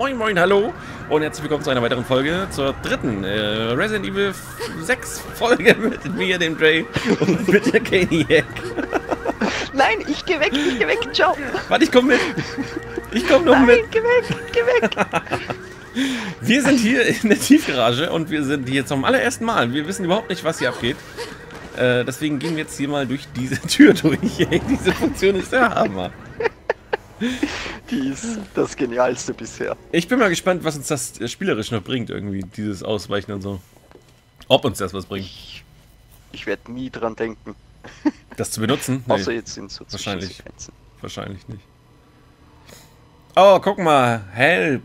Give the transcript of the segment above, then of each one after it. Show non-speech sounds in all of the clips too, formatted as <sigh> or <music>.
Moin Moin, hallo und herzlich willkommen zu einer weiteren Folge, zur dritten äh, Resident Evil 6 Folge mit mir, dem Dre und mit der Caniac. Nein, ich geh weg, ich geh weg, ciao. Warte, ich komm mit. Ich komm noch Nein, mit. geh weg, geh weg. <laughs> Wir sind hier in der Tiefgarage und wir sind hier zum allerersten Mal. Wir wissen überhaupt nicht, was hier abgeht. Äh, deswegen gehen wir jetzt hier mal durch diese Tür durch. Ey, <laughs> diese Funktion ist der Hammer. Die ist das Genialste bisher. Ich bin mal gespannt, was uns das äh, spielerisch noch bringt, irgendwie, dieses Ausweichen und so. Ob uns das was bringt. Ich, ich werde nie dran denken. <laughs> Das zu benutzen? Nee, Außer jetzt sind so wahrscheinlich. Wahrscheinlich nicht. Oh, guck mal. Help.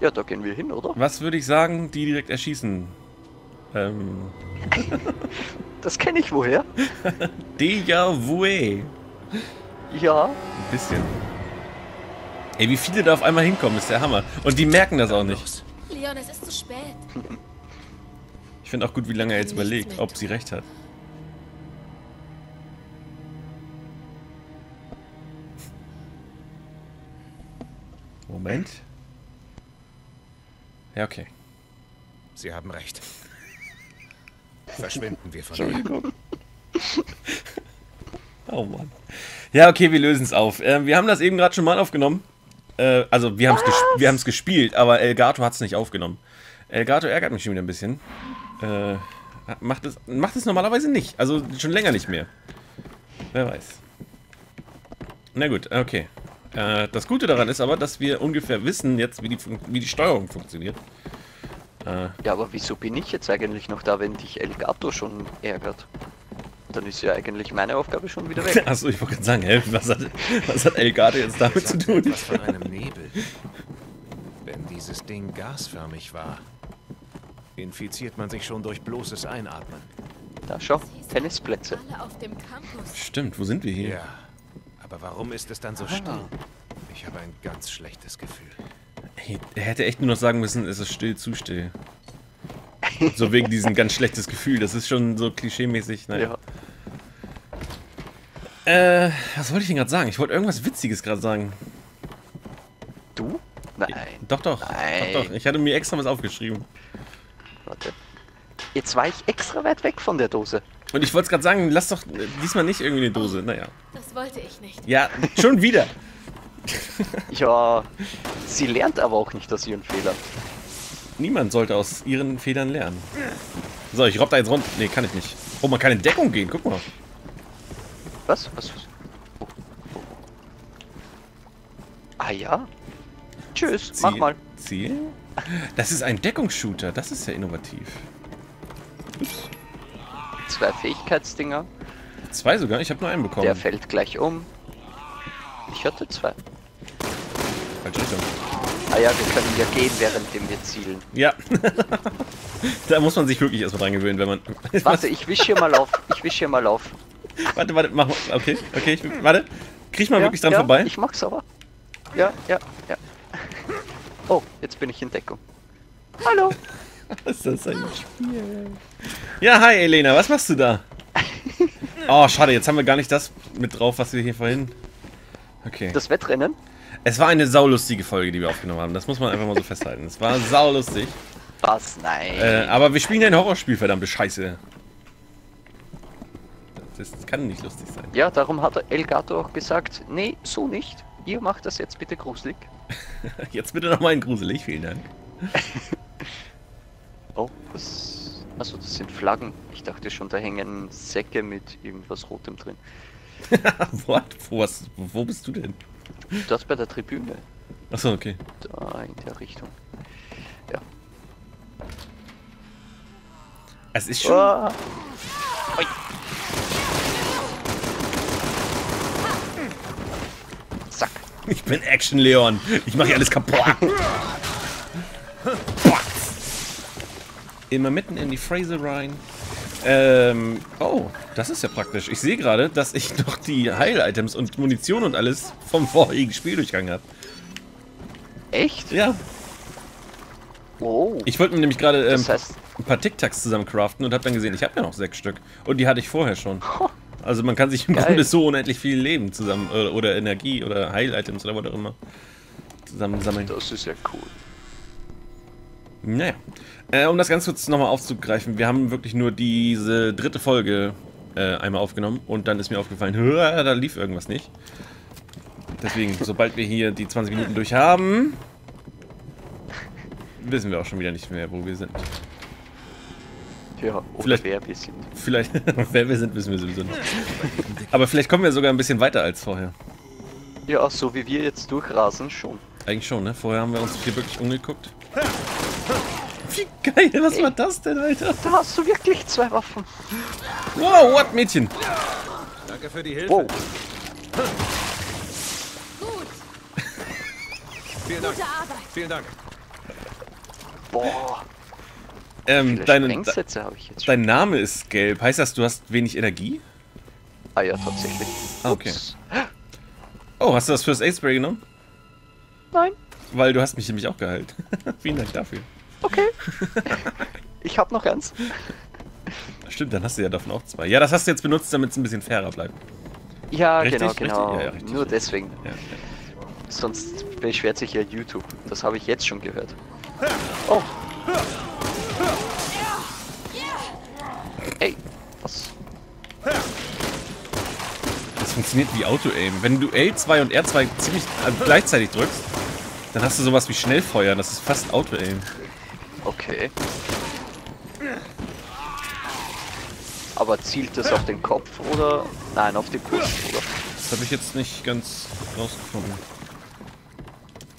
Ja, da gehen wir hin, oder? Was würde ich sagen, die direkt erschießen? Ähm. Das kenne ich woher. <laughs> Déjà vu. Ja. Ein bisschen. Ey, wie viele da auf einmal hinkommen, ist der Hammer. Und die merken das auch nicht. Leon, es ist zu spät. <laughs> Ich finde auch gut, wie lange er jetzt überlegt, ob sie recht hat. Moment. Ja, okay. Sie haben recht. <laughs> Verschwinden wir von hier. <laughs> Oh Mann. Ja, okay, wir lösen es auf. Ähm, wir haben das eben gerade schon mal aufgenommen. Äh, also, wir haben es ges gespielt, aber Elgato hat es nicht aufgenommen. Elgato ärgert mich schon wieder ein bisschen. Äh, macht es macht es normalerweise nicht. Also, schon länger nicht mehr. Wer weiß. Na gut, okay. Äh, das Gute daran ist aber, dass wir ungefähr wissen jetzt, wie die, wie die Steuerung funktioniert. Äh, Ja, aber wieso bin ich jetzt eigentlich noch da, wenn dich Elgato schon ärgert? Dann ist ja eigentlich meine Aufgabe schon wieder weg. <laughs> achso, ich wollte gerade sagen, hä, was hat, was hat Elgato jetzt damit zu tun? Etwas von einem Nebel. Wenn dieses Ding gasförmig war, infiziert man sich schon durch bloßes Einatmen. Da schau, Tennisplätze. Alle auf dem Campus. Stimmt, wo sind wir hier? Ja, aber warum ist es dann so still? Ich habe ein ganz schlechtes Gefühl. Er hätte echt nur noch sagen müssen, es ist still, zu still. So wegen diesem ganz schlechtes Gefühl. Das ist schon so klischeemäßig. Naja. Ja. Äh, was wollte ich denn gerade sagen? Ich wollte irgendwas Witziges gerade sagen. Du? Nein. Doch, doch. Nein. Doch, doch. Ich hatte mir extra was aufgeschrieben. Warte. Jetzt war ich extra weit weg von der Dose. Und ich wollte es gerade sagen, lass doch äh, diesmal nicht irgendwie eine Dose. Naja. Das wollte ich nicht. Ja, schon wieder. <laughs> Ja, sie lernt aber auch nicht aus ihren Fehlern. Niemand sollte aus ihren Fehlern lernen. So, ich robb da jetzt runter. Nee, kann ich nicht. Oh, man kann in Deckung gehen. Guck mal. Was? Was? Oh, oh. Ah ja? Tschüss, mach Ziel- mal. Ziel? Das ist ein Deckungsshooter. Das ist ja innovativ. Zwei Fähigkeitsdinger. Zwei sogar? Ich habe nur einen bekommen. Der fällt gleich um. Ich hatte zwei. Falsche Richtung. Ah ja, wir können ja gehen, währenddem wir zielen. Ja. <laughs> da muss man sich wirklich erstmal dran gewöhnen, wenn man. <laughs> Warte, ich wisch hier mal auf. Ich wisch hier mal auf. <laughs> warte, warte, mach mal. Okay, okay, ich, warte. Krieg mal Ja, wirklich dran ja, vorbei. Ich mach's aber. Ja, ja, ja. <laughs> Oh, jetzt bin ich in Deckung. Hallo. <laughs> Was ist das ein Spiel? Ja, hi Elena, was machst du da? Oh, schade, jetzt haben wir gar nicht das mit drauf, was wir hier vorhin. Okay. Das Wettrennen? Es war eine saulustige Folge, die wir aufgenommen haben. Das muss man einfach mal so festhalten. Es war saulustig. Was? Nein. Äh, aber wir spielen ja ein Horrorspiel, verdammte Scheiße. Das kann nicht lustig sein. Ja, darum hat Elgato auch gesagt, nee, so nicht. Ihr macht das jetzt bitte gruselig. <laughs> Jetzt bitte nochmal ein Gruselig, vielen Dank. <laughs> Oh, was... Achso, das sind Flaggen. Ich dachte schon, da hängen Säcke mit irgendwas Rotem drin. <laughs> What? Wo, was, wo bist du denn? Dort bei der Tribüne. Achso, okay. Da in der Richtung. Es ist schon. Ah, Ich bin Action Leon. Ich mache hier alles kaputt. Immer mitten in die Phrase rein. Ähm, oh, das ist ja praktisch. Ich sehe gerade, dass ich noch die Heil-Items und Munition und alles vom vorigen Spiel durchgegangen habe. Echt? Ja, Oh. ich wollte mir nämlich gerade ähm, Das heißt, ein paar Tic-Tacs zusammen craften und habe dann gesehen, ich habe ja noch sechs Stück. Und die hatte ich vorher schon. Also man kann sich im Geil. Grunde so unendlich viel Leben zusammen oder, oder Energie oder Heil-Items oder was auch immer zusammen sammeln. Das ist ja cool. Naja. Äh, um das ganz kurz nochmal aufzugreifen, wir haben wirklich nur diese dritte Folge äh, einmal aufgenommen und dann ist mir aufgefallen, "Hör, <laughs> da lief irgendwas nicht. Deswegen, sobald wir hier die 20 Minuten durch haben, wissen wir auch schon wieder nicht mehr, wo wir sind. Ja, Vielleicht- wer wir sind. Vielleicht, <laughs> wer wir sind, wissen wir sowieso nicht. Aber vielleicht kommen wir sogar ein bisschen weiter als vorher. Ja, so wie wir jetzt durchrasen, schon. Eigentlich schon, ne? Vorher haben wir uns hier wirklich umgeguckt. Wie geil, was war das denn, Alter? Da hast du wirklich zwei Waffen. Wow, what, Mädchen? Danke für die Hilfe. Wow. Gut, <laughs> Vielen Dank. gute Arbeit. Vielen Dank. Boah. Ähm, jetzt dein Name ist gelb. Heißt das, du hast wenig Energie? Ah ja, tatsächlich. Ah, okay. Ups. Oh, hast du das First Aid Spray genommen? Nein. Weil du hast mich nämlich auch geheilt. <laughs> Vielen Dank dafür. Okay. <laughs> ich habe noch eins. Stimmt, dann hast du ja davon auch zwei. Ja, das hast du jetzt benutzt, damit es ein bisschen fairer bleibt. Ja, Richtig, genau, richtig? genau. Ja, ja, richtig. Nur deswegen. Ja, Sonst beschwert sich ja YouTube. Das habe ich jetzt schon gehört. Oh. Ey, was? Das funktioniert wie Auto-Aim. Wenn du L2 und R2 ziemlich äh, gleichzeitig drückst, dann hast du sowas wie Schnellfeuer. Das ist fast Auto-Aim. Okay. Aber zielt das auf den Kopf oder? Nein, auf die Brust, oder? Das habe ich jetzt nicht ganz rausgefunden.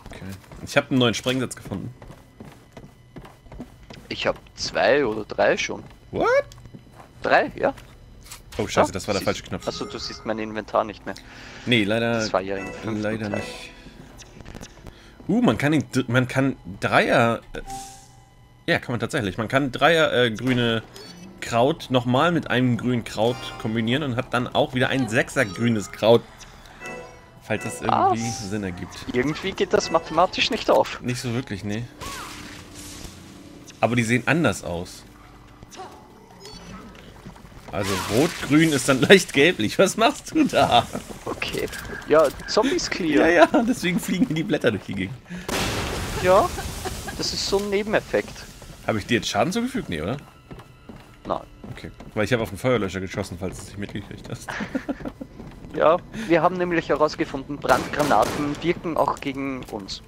Okay. Ich habe einen neuen Sprengsatz gefunden. Ich habe zwei oder drei schon. What? Drei, ja? Oh, scheiße, Ah, das war der falsche Knopf. Achso, du siehst mein Inventar nicht mehr. Nee, leider, fünften leider Teil. nicht. Uh, man kann, den, man kann Dreier... Äh, ja, kann man tatsächlich. Man kann Dreier äh, grüne Kraut nochmal mit einem grünen Kraut kombinieren und hat dann auch wieder ein Sechser grünes Kraut. Falls das irgendwie Was? Sinn ergibt. Irgendwie geht das mathematisch nicht auf. Nicht so wirklich, nee. Aber die sehen anders aus. Also rot-grün ist dann <laughs> leicht gelblich. Was machst du da? Okay. Ja, Zombies clear. Ja, ja, deswegen fliegen die Blätter durch die Gegend. Ja, das ist so ein Nebeneffekt. Habe ich dir jetzt Schaden zugefügt? Nee, oder? Nein. Okay. Weil ich habe auf den Feuerlöscher geschossen, falls du es nicht mitgekriegt hast. <laughs> Ja, wir haben nämlich herausgefunden, Brandgranaten wirken auch gegen uns.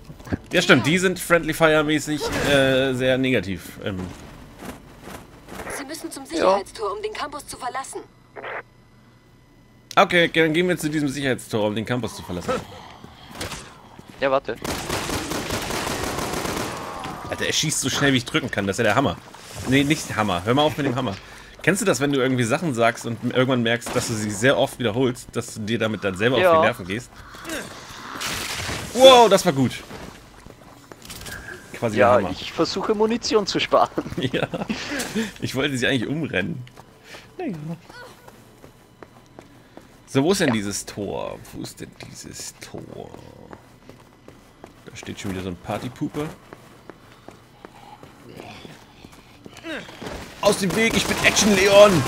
Ja, stimmt. Die sind Friendly Fire mäßig äh, sehr negativ. Ähm, Sicherheitstor, um den Campus zu verlassen. okay, dann gehen wir zu diesem Sicherheitstor, um den Campus zu verlassen. Ja, warte. Alter, er schießt so schnell, wie ich drücken kann. Das ist ja der Hammer. Nee, nicht Hammer. Hör mal auf mit dem Hammer. Kennst du das, wenn du irgendwie Sachen sagst und irgendwann merkst, dass du sie sehr oft wiederholst, dass du dir damit dann selber Ja. auf die Nerven gehst? Wow, das war gut. Quasi der Ja, Hammer. ich versuche Munition zu sparen. <laughs> Ja. Ich wollte sie eigentlich umrennen. Naja. So, wo ist denn dieses Tor? Wo ist denn dieses Tor? Da steht schon wieder so ein Partypooper. Aus dem Weg, ich bin Action Leon!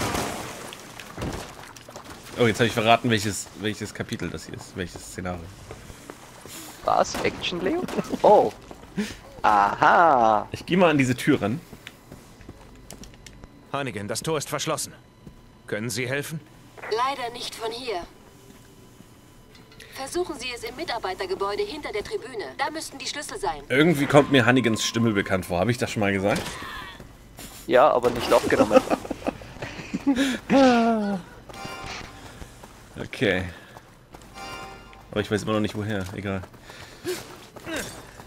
Oh, jetzt habe ich verraten, welches, welches Kapitel das hier ist. Welches Szenario. Was? Action Leo? Oh. <laughs> Aha. Ich gehe mal an diese Tür ran. Hannigan, das Tor ist verschlossen. Können Sie helfen? Leider nicht von hier. Versuchen Sie es im Mitarbeitergebäude hinter der Tribüne. Da müssten die Schlüssel sein. Irgendwie kommt mir Hannigans Stimme bekannt vor. Habe ich das schon mal gesagt? Ja, aber nicht aufgenommen. <laughs> <laughs> Okay. Aber ich weiß immer noch nicht woher. Egal.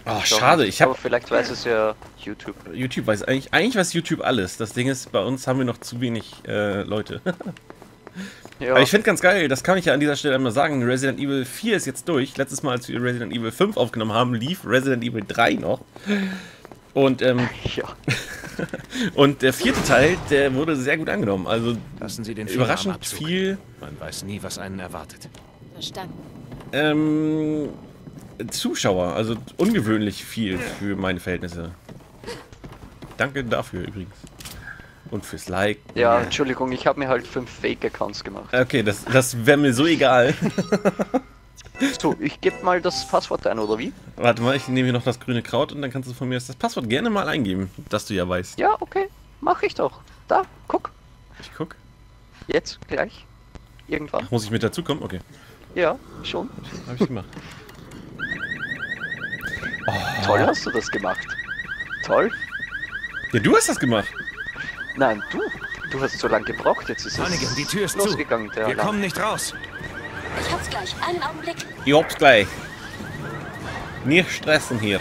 Ach, schade. Ich Aber habe vielleicht weiß es ja YouTube. YouTube weiß eigentlich eigentlich weiß YouTube alles. Das Ding ist, bei uns haben wir noch zu wenig äh, Leute. <laughs> Ja, Aber ich finde ganz geil. Das kann ich ja an dieser Stelle einmal sagen. Resident Evil 4 ist jetzt durch. Letztes Mal, als wir Resident Evil 5 aufgenommen haben, lief Resident Evil 3 noch. Und ähm, <laughs> ja. <laughs> und der vierte Teil, der wurde sehr gut angenommen. Also Lassen Sie den überraschend viel Man weiß nie, was einen erwartet. Verstanden. Ähm, Zuschauer, also ungewöhnlich viel für meine Verhältnisse. Danke dafür übrigens. Und fürs Like. Ja, Entschuldigung, ich habe mir halt fünf Fake-Accounts gemacht. Okay, das, das wäre mir so egal. <laughs> So, ich gebe mal das Passwort ein, oder wie? Warte mal, ich nehme hier noch das grüne Kraut und dann kannst du von mir das Passwort gerne mal eingeben, das du ja weißt. Ja, okay. Mach ich doch. Da, guck. Ich guck. Jetzt, gleich. Irgendwann. Muss ich mit dazukommen? Okay, Ja, schon. habe ich gemacht. <laughs> Toll hast du das gemacht. Toll. Ja, du hast das gemacht. Nein, du. Du hast so lange gebraucht, jetzt ist es Hannigan, die Tür ist losgegangen, der Wir Alarm. kommen nicht raus. Ich hab's gleich. Einen Augenblick. Ich hab's gleich. Nicht stressen hier.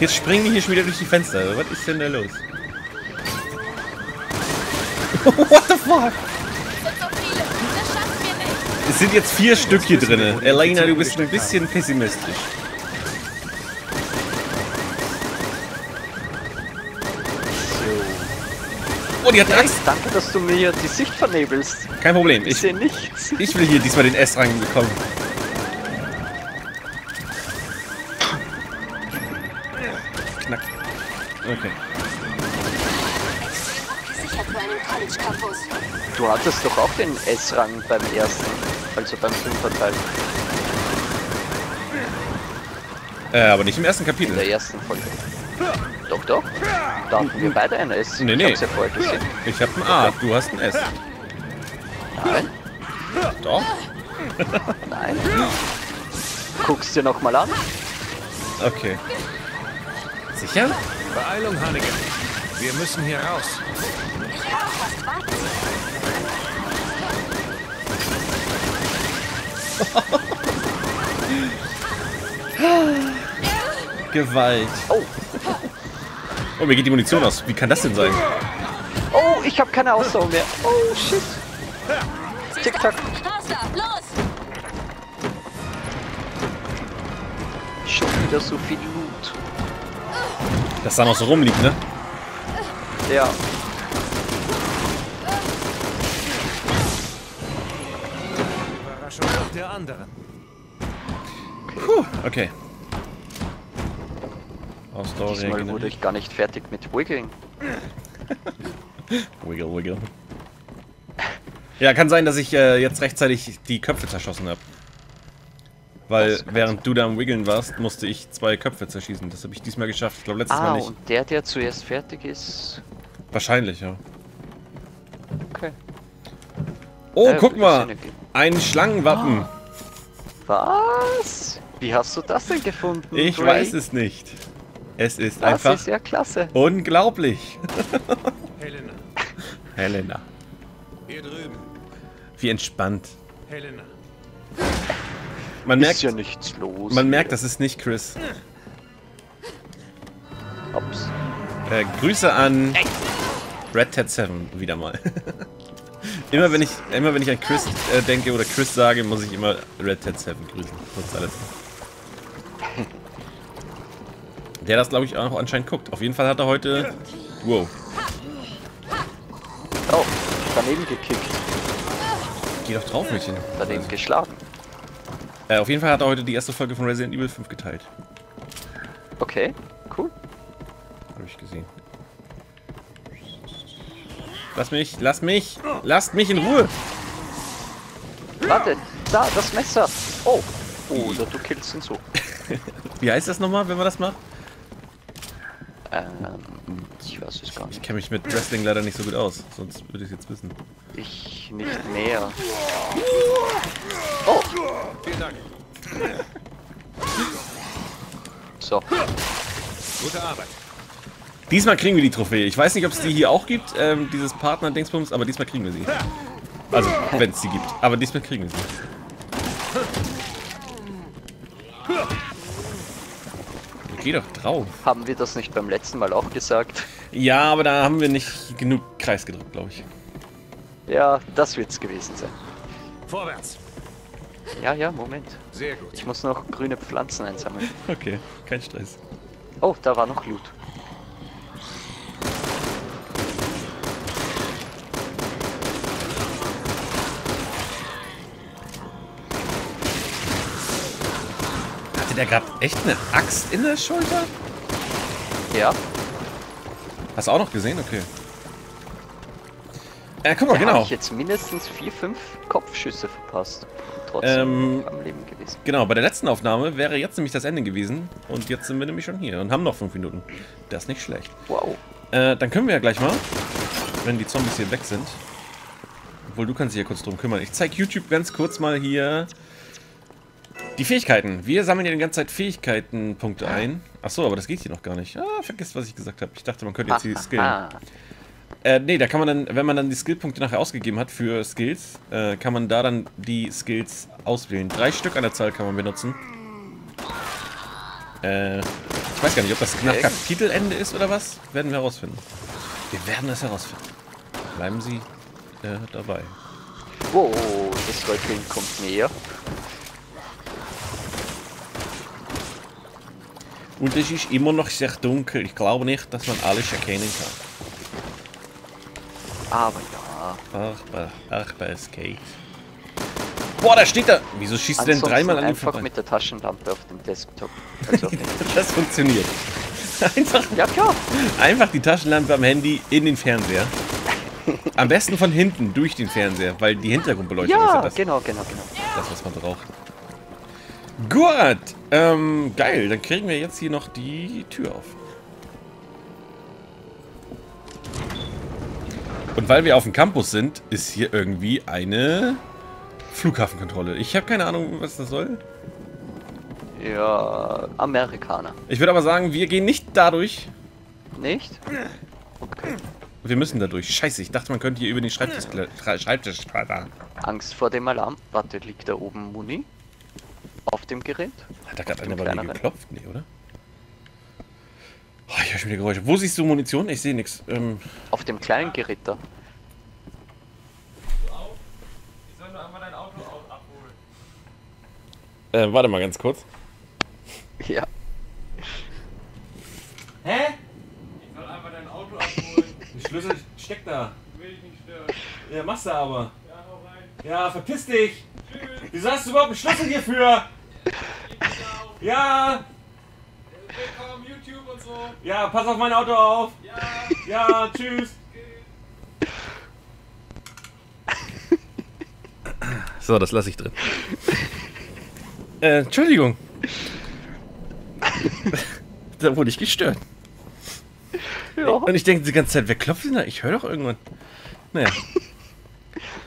Jetzt springen die hier schon wieder durch die Fenster. Was ist denn da los? <laughs> What the fuck? Es sind jetzt vier Stück hier drin. Elena, du bist ein bisschen pessimistisch. Oh, die hat Axt. danke, dass du mir die Sicht vernebelst. Kein Problem. Ich Ich, sehe nichts. ich will hier diesmal den S-Rang bekommen. Knack. Okay. Du hattest doch auch den S-Rang beim ersten, also beim Fünferteil, Äh, aber nicht im ersten in der Kapitel. ersten Folge. Doch, doch. Da hatten wir beide ein S. Nee, ich nee. hab's ja. Ich hab ein A, du hast ein S. Nein, Doch. nein. Guck's dir nochmal an. Okay. Sicher? Beeilung, Hannigan. Wir müssen hier raus. Ich. <laughs> Gewalt. Oh, Oh, mir geht die Munition aus. Wie kann das denn sein? oh, ich habe keine Ausdauer mehr. Oh, shit. Tick-Tack. Schon wieder so viel Loot. Das da noch so rumliegt, ne? Ja. Überraschung der anderen. Puh, okay. Ausdauer Diesmal wurde regeneriert. ich gar nicht fertig mit Wiggling. <laughs> Wiggle, wiggle. Ja, kann sein, dass ich äh, jetzt rechtzeitig die Köpfe zerschossen habe. Weil während du da am Wiggeln warst, musste ich zwei Köpfe zerschießen. Das habe ich diesmal geschafft. Ich glaube letztes Ah, Mal nicht. und der, der zuerst fertig ist. Wahrscheinlich, ja. Okay. Oh, Ja, guck mal! Ein Schlangenwappen. Was? Wie hast du das denn gefunden? Ich Gray? weiß es nicht. Es ist Das einfach ist ja klasse. unglaublich. <laughs> Helena, Helena. hier drüben. Wie entspannt. Helena. Man Ist merkt, ja nichts los. man merkt, das ist nicht Chris. Ups. Äh, Grüße an Red Ted 7 wieder mal. <laughs> immer wenn ich immer wenn ich an Chris äh, denke oder Chris sage, muss ich immer Red Ted 7 grüßen. Trotz alles. Der das glaube ich auch anscheinend guckt. Auf jeden Fall hat er heute Wow, Oh, daneben gekickt. geh doch drauf, Mädchen. Daneben geschlagen. Äh, auf jeden Fall hat er heute die erste Folge von Resident Evil 5 geteilt. Okay, cool. Habe ich gesehen. Lass mich, lass mich, lasst mich in Ruhe. Warte, da, das Messer. Oh. Oder du killst ihn so. <laughs> Wie heißt das nochmal, wenn man das macht? Ähm, ich weiß es gar Ich nicht. kenne mich mit Wrestling leider nicht so gut aus, sonst würde ich es jetzt wissen. Ich nicht mehr. Oh, Vielen Dank. so. Gute Arbeit. Diesmal kriegen wir die Trophäe. Ich weiß nicht, ob es die hier auch gibt, ähm, dieses Partner-Dingsbums, aber diesmal kriegen wir sie. Also, wenn es sie gibt. Aber diesmal kriegen wir sie. Geh doch drauf. Haben wir das nicht beim letzten Mal auch gesagt? Ja, aber da haben wir nicht genug Kreis gedrückt, glaube ich. Ja, das wird's gewesen sein. Vorwärts. Ja, ja, Moment. Sehr gut. Ich muss noch grüne Pflanzen einsammeln. Okay, kein Stress. Oh, da war noch Loot. Der gerade echt eine Axt in der Schulter? Ja, Hast du auch noch gesehen? Okay. Äh, guck mal, Da genau. ich jetzt mindestens vier, fünf Kopfschüsse verpasst. Trotzdem Ähm, am Leben gewesen. Genau, bei der letzten Aufnahme wäre jetzt nämlich das Ende gewesen. Und jetzt sind wir nämlich schon hier und haben noch fünf Minuten. Das ist nicht schlecht. Wow. Äh, dann können wir ja gleich mal, wenn die Zombies hier weg sind. Obwohl, du kannst dich ja kurz drum kümmern. Ich zeige YouTube ganz kurz mal hier die Fähigkeiten. Wir sammeln ja die ganze Zeit Fähigkeitenpunkte ein. Achso, aber das geht hier noch gar nicht. Ah, vergesst, was ich gesagt habe. Ich dachte, man könnte jetzt hier skillen. Ah, Äh, nee, da kann man dann, wenn man dann die Skillpunkte nachher ausgegeben hat für Skills, äh, kann man da dann die Skills auswählen. Drei Stück an der Zahl kann man benutzen. Äh, ich weiß gar nicht, ob das nach. Kapitelende ist oder was. Werden wir herausfinden. Wir werden es herausfinden. Bleiben Sie äh, dabei. wow, das Säugling kommt näher. Und es ist immer noch sehr dunkel. Ich glaube nicht, dass man alles erkennen kann. Aber ja. Ach, bei, ach, bei Skate. Boah, da steht da. Wieso schießt du denn Ansonsten dreimal an dem einfach vorbei? mit der Taschenlampe auf dem Desktop. Also auf dem <laughs> Das funktioniert. Einfach, ja klar. einfach die Taschenlampe am Handy in den Fernseher. Am besten von hinten durch den Fernseher, weil die Hintergrundbeleuchtung ist ja Ja, das, genau, genau, genau. das, was man braucht. Gut, ähm, geil. Dann kriegen wir jetzt hier noch die Tür auf. Und weil wir auf dem Campus sind, ist hier irgendwie eine Flughafenkontrolle. Ich habe keine Ahnung, was das soll. Ja, Amerikaner. Ich würde aber sagen, wir gehen nicht dadurch. Nicht? Okay. Wir müssen dadurch. Scheiße, ich dachte, man könnte hier über den Schreibtisch... Schreibtisch. Angst vor dem Alarm. Warte, liegt da oben Muni? Auf dem Gerät? Hat da gerade einer bei mir geklopft? Nee, oder? Oh, ich höre schon wieder Geräusche. Wo siehst du Munition? Ich sehe nichts. Ähm, Auf dem kleinen Gerät da. äh, warte mal ganz kurz. Ja. Hä? Ich soll einfach dein Auto abholen. <laughs> Der Schlüssel steckt da. Will ich nicht stören. Ja, machst du aber. Ja, hau rein. Ja, verpiss dich. Tschüss. Wieso hast du überhaupt einen Schlüssel hierfür? Ja. Willkommen, YouTube und so. Ja, pass auf mein Auto auf. Ja, Ja, tschüss. <laughs> So, das lasse ich drin. <laughs> Äh, Entschuldigung. <laughs> da wurde ich gestört. Ja, Und ich denke die ganze Zeit, wer klopft denn da? Ich höre doch irgendwann. Naja,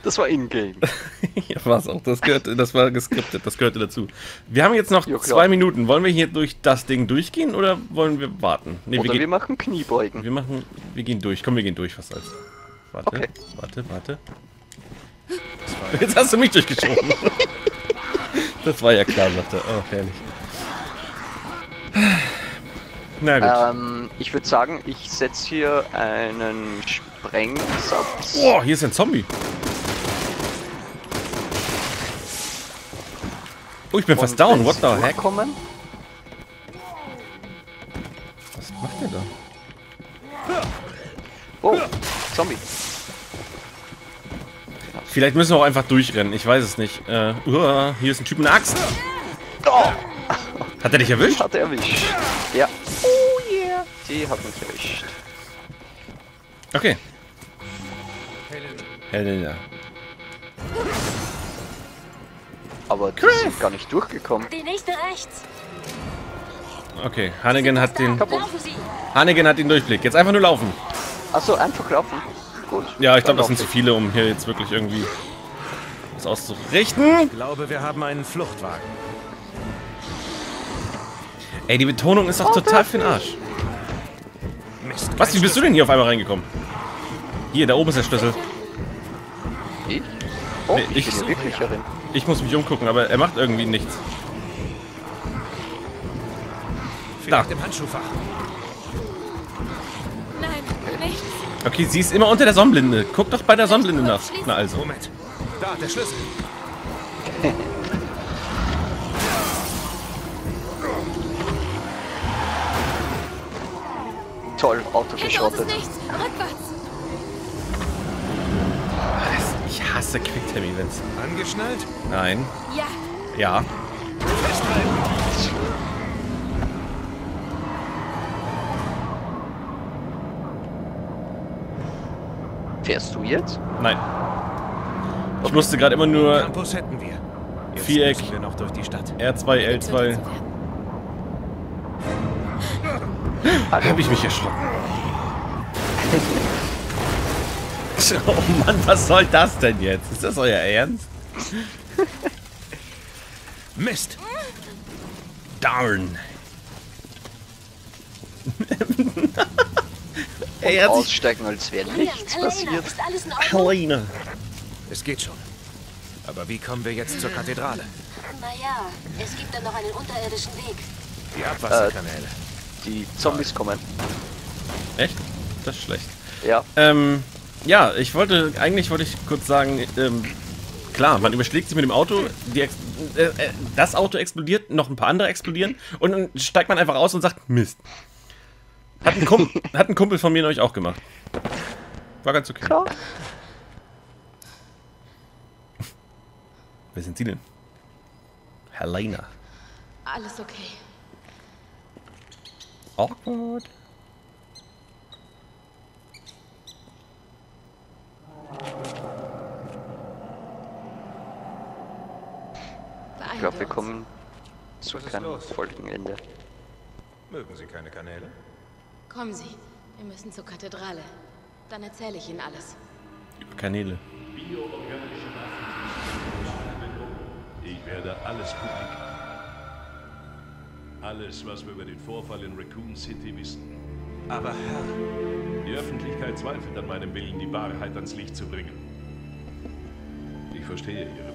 das war in-game. <laughs> ja, war's auch. Das, gehört, das war geskriptet, das gehörte dazu. Wir haben jetzt noch klar. zwei Minuten. Wollen wir hier durch das Ding durchgehen oder wollen wir warten? Nee, Oder wir, wir gehen, machen Kniebeugen. wir machen. Wir gehen durch. Komm, wir gehen durch, was soll's. Warte, Okay. warte, warte. Jetzt hast du mich durchgeschoben. <laughs> das war ja klar, sagt er. Oh, herrlich. Na gut. Ähm, ich würde sagen, ich setze hier einen Sprengsatz. Oh, hier ist ein Zombie. Oh, ich bin fast down. What the heck? durchkommen, Was macht der da? Oh, Zombie. Vielleicht müssen wir auch einfach durchrennen. Ich weiß es nicht. Äh, uah, hier ist ein Typ mit einer Axt. Oh, Hat er dich erwischt? hat er erwischt. Ja. Oh yeah. Die hat mich erwischt. Okay. Helena. Aber die Chris! sind gar nicht durchgekommen. Die nächste rechts. Okay, Hannigan hat den. Hannigan hat den Durchblick. Jetzt einfach nur laufen. Achso, einfach laufen. Gut. Ja, ich glaube, das sind zu viele, um hier jetzt wirklich irgendwie was auszurichten. Ich glaube, wir haben einen Fluchtwagen. Ey, die Betonung ist doch total für den Arsch. Mist. Was, wie bist du denn hier auf einmal reingekommen? Hier, da oben ist der Schlüssel. Ich? Oh, Nee, ich, ich. Ich muss mich umgucken, aber er macht irgendwie nichts. Vielleicht Da. im Handschuhfach. Nein, nichts. Okay, sie ist immer unter der Sonnenblende. Guck doch bei der Sonnenblende nach. Na also. Moment. Da, der Schlüssel. <laughs> Toll, Auto nichts. Rückwärts. Hasse Quicktime-Events. Angeschnallt? Nein. Ja. Ja. Fährst du jetzt? Nein. Ich musste gerade immer nur Campus hätten wir. Jetzt Viereck. wir noch durch die Stadt. R2, L2. Habe ich mich erschrocken. <laughs> <laughs> Oh Mann, was soll das denn jetzt? Ist das euer Ernst? <laughs> Mist! Darn. <laughs> Ey, er. Aussteigen, als wäre nichts Helena, passiert. ist alles in Ordnung? Helena. Es geht schon. Aber wie kommen wir jetzt zur Kathedrale? Naja, es gibt dann noch einen unterirdischen Weg. Die Abwasserkanäle. Die Zombies kommen. Echt? Das ist schlecht. Ja, Ähm, ja, ich wollte, eigentlich wollte ich kurz sagen, ähm, klar, man überschlägt sich mit dem Auto, die Ex äh, äh, das Auto explodiert, noch ein paar andere explodieren und dann steigt man einfach aus und sagt, Mist. Hat ein, Kum <laughs> hat ein Kumpel von mir neulich auch gemacht. War ganz okay. klar. Wer sind Sie denn? Helena. Alles okay. Awkward. Glaube, wir kommen zu keinem? Folgenende. Mögen Sie keine Kanäle? Kommen Sie, wir müssen zur Kathedrale. Dann erzähle ich Ihnen alles. Über Kanäle. Ich werde alles publik. Alles, was wir über den Vorfall in Raccoon City wissen. Aber Herr, Die Öffentlichkeit zweifelt an meinem Willen, die Wahrheit ans Licht zu bringen. Ich verstehe Ihre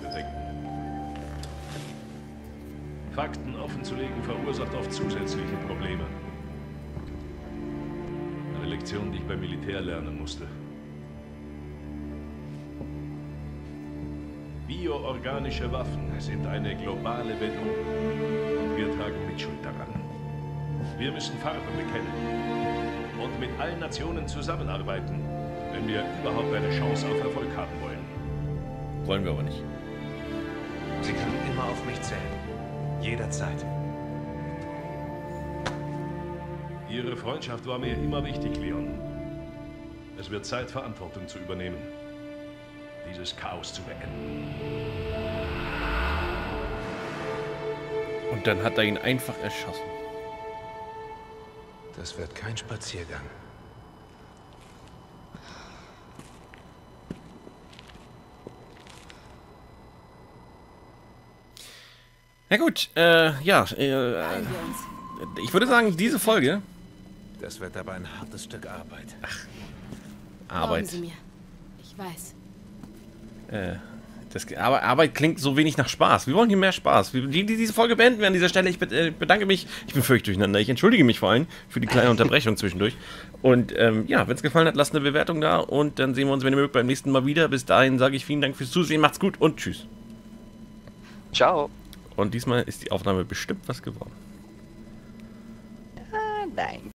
Fakten offenzulegen verursacht oft zusätzliche Probleme. Eine Lektion, die ich beim Militär lernen musste. Bioorganische Waffen sind eine globale Bedrohung. Und wir tragen Mitschuld daran. Wir müssen Farbe bekennen und mit allen Nationen zusammenarbeiten, wenn wir überhaupt eine Chance auf Erfolg haben wollen. Wollen wir aber nicht. Sie können immer auf mich zählen. Jederzeit. Ihre Freundschaft war mir immer wichtig, Leon. Es wird Zeit, Verantwortung zu übernehmen. Dieses Chaos zu beenden. Und dann hat er ihn einfach erschossen. Das wird kein Spaziergang. Na gut, äh, ja, äh, Beeilen wir uns. ich würde sagen, diese Folge, Das wird aber ein hartes Stück Arbeit. Glauben Arbeit, Sie mir. Ich weiß. äh, das, aber Arbeit klingt so wenig nach Spaß. Wir wollen hier mehr Spaß. Wir, die, die diese Folge beenden wir an dieser Stelle. Ich äh, bedanke mich, ich bin völlig durcheinander. Ich entschuldige mich vor allem für die kleine <laughs> Unterbrechung zwischendurch. Und ähm, ja, wenn es gefallen hat, lasst eine Bewertung da und dann sehen wir uns, wenn ihr mögt, beim nächsten Mal wieder. Bis dahin sage ich vielen Dank fürs Zusehen, macht's gut und tschüss. Ciao. Und diesmal ist die Aufnahme bestimmt was geworden. Ah, nein.